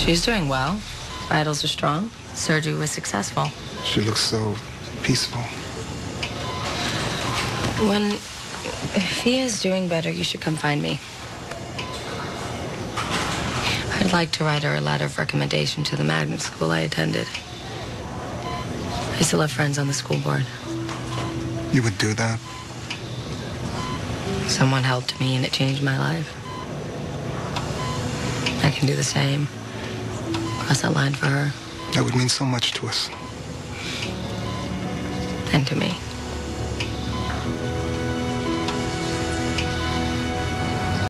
She's doing well. Vitals are strong. Surgery was successful. She looks so peaceful. When if he is doing better, you should come find me. I'd like to write her a letter of recommendation to the magnet school I attended. I still have friends on the school board. You would do that? Someone helped me and it changed my life. I can do the same. Cross that line for her That would mean so much to us. and to me.